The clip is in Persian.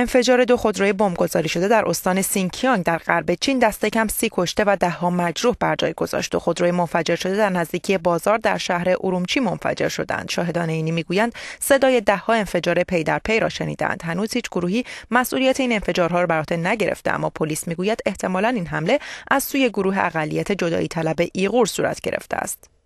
انفجار دو خودروی بمبگذاری شده در استان سینکیانگ در غرب چین دست کم سی کشته و دهها مجروح بر جای گذاشت. دو خودروی منفجر شده در نزدیکی بازار در شهر ارومچی منفجر شدند. شاهدان عینی می‌گویند صدای دهها انفجار پی در پی را شنیدند. هنوز هیچ گروهی مسئولیت این انفجارها را بر عهده نگرفته اما پلیس می‌گوید احتمالا این حمله از سوی گروه اقلیت جدایی طلب ایغور صورت گرفته است.